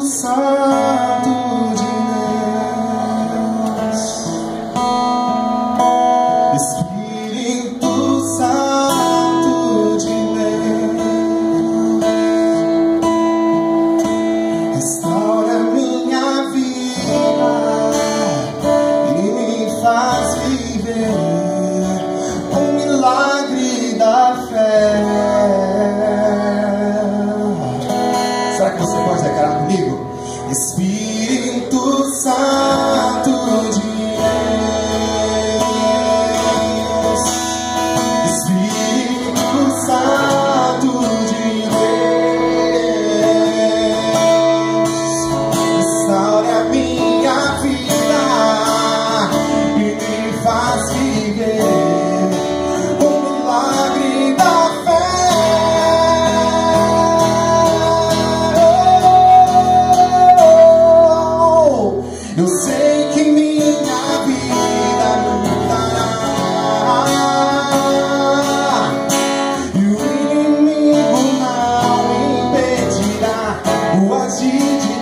cansado declarar comigo? Espírito Santo.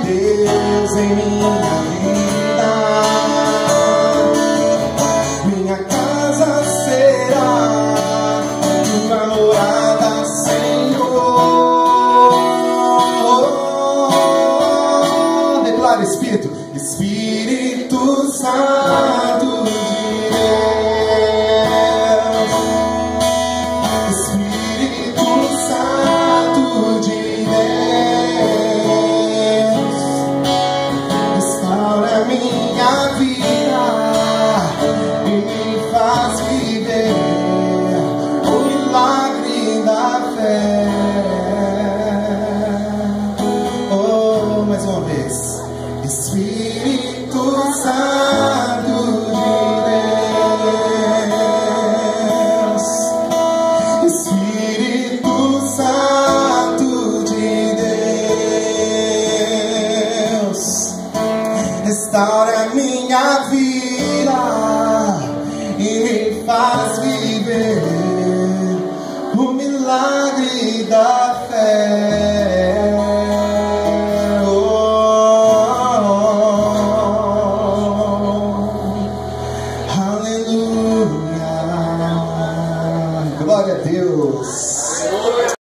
Deus em minha vida. Minha casa será uma morada, Senhor. Declara, Espírito, Espírito. Espírito Santo de Deus, Espírito Santo de Deus, restaura minha vida e me faz viver o milagre da fé. Deus.